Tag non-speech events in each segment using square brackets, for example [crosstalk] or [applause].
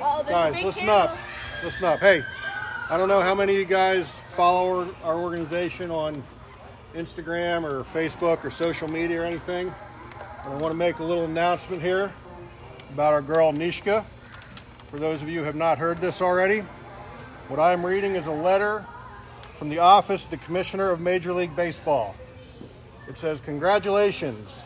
Oh, Guys, listen camera. up. Listen up. Hey, I don't know how many of you guys follow our- our organization on Instagram or Facebook or social media or anything. But I want to make a little announcement here about our girl Nishka. For those of you who have not heard this already, what I'm reading is a letter from the office of the Commissioner of Major League Baseball. It says, Congratulations.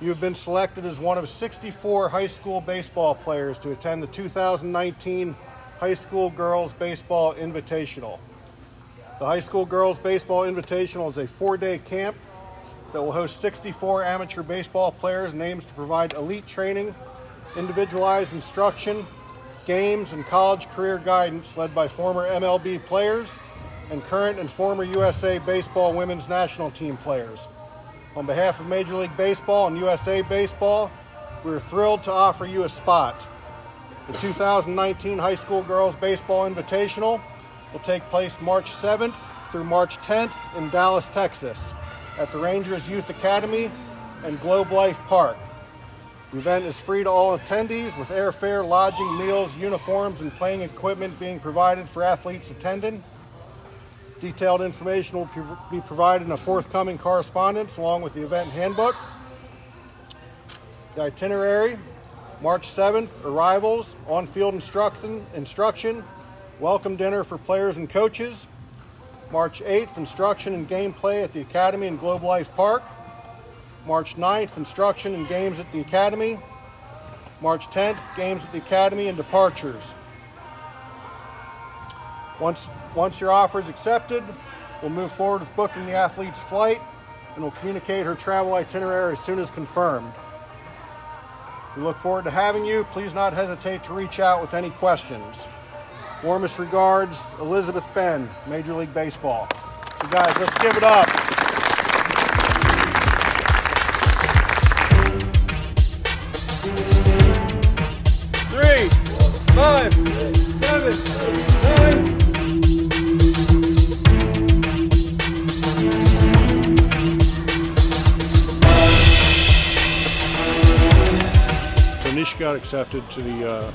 You have been selected as one of 64 high school baseball players to attend the 2019 High School Girls Baseball Invitational. The High School Girls Baseball Invitational is a four day camp that will host 64 amateur baseball players aims to provide elite training, individualized instruction, games, and college career guidance led by former MLB players and current and former USA Baseball Women's National Team players. On behalf of Major League Baseball and USA Baseball, we are thrilled to offer you a spot. The 2019 High School Girls Baseball Invitational will take place March 7th through March 10th in Dallas, Texas, at the Rangers Youth Academy and Globe Life Park. The event is free to all attendees with airfare, lodging, meals, uniforms, and playing equipment being provided for athletes attending. Detailed information will be provided in a forthcoming correspondence along with the event handbook. The itinerary March 7th, arrivals, on field instruction, instruction, welcome dinner for players and coaches. March 8th, instruction and gameplay at the Academy in Globe Life Park. March 9th, instruction and games at the Academy. March 10th, games at the Academy and departures. Once, once your offer is accepted, we'll move forward with booking the athlete's flight and we'll communicate her travel itinerary as soon as confirmed. We look forward to having you. Please not hesitate to reach out with any questions. Warmest regards, Elizabeth Ben, Major League Baseball. So, guys, let's give it up. three, five, seven, Got accepted to the uh,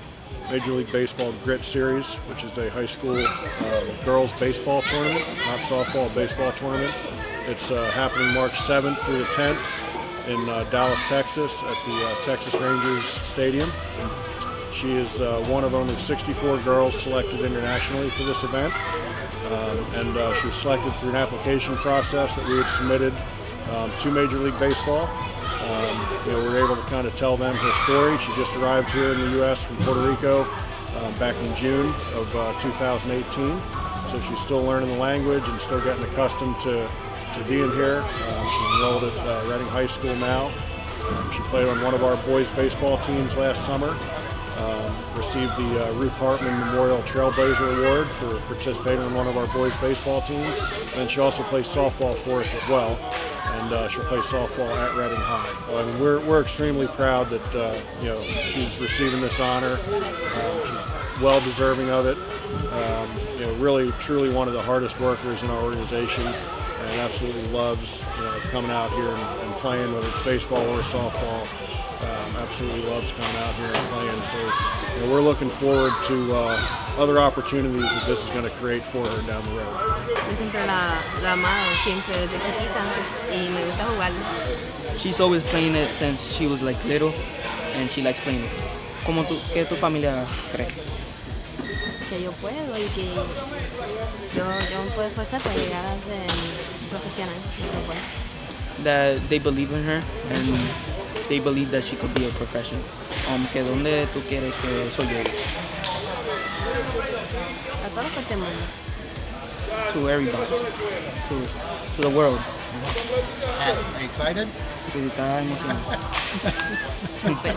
Major League Baseball Grit Series, which is a high school um, girls baseball tournament, not softball, baseball tournament. It's uh, happening March 7th through the 10th in uh, Dallas, Texas, at the uh, Texas Rangers Stadium. She is uh, one of only 64 girls selected internationally for this event, um, and uh, she was selected through an application process that we had submitted um, to Major League Baseball. Um, you know, we were able to kind of tell them her story. She just arrived here in the U.S. from Puerto Rico uh, back in June of uh, 2018. So she's still learning the language and still getting accustomed to, to being here. Um, she's enrolled at uh, Reading High School now. Um, she played on one of our boys baseball teams last summer. Um, received the uh, Ruth Hartman Memorial Trailblazer Award for participating in one of our boys baseball teams. And she also plays softball for us as well. And uh, she'll play softball at Reading High. Mean, we're, we're extremely proud that uh, you know she's receiving this honor. Um, she's well deserving of it. Um, you know, really, truly one of the hardest workers in our organization, and absolutely loves you know, coming out here and, and playing, whether it's baseball or softball um, absolutely loves coming out here and playing. So you know, we're looking forward to uh, other opportunities that this is going to create for her down the road. Yo siempre la, la amado, siempre desde chiquita, y me gusta jugarlo. She's always playing it since she was like little, and she likes playing it. ¿Cómo tu, ¿Qué tu familia cree? Que yo puedo y que yo, yo me puedo esforzar para llegar a ser profesional. Eso puede. That they believe in her, and they believe that she could be a professional. Um, que dónde tú quieres que eso llegue? A todas partes mundo. To everybody, to, to the world. Are you excited? Sí, está emocionado. [laughs] Súper.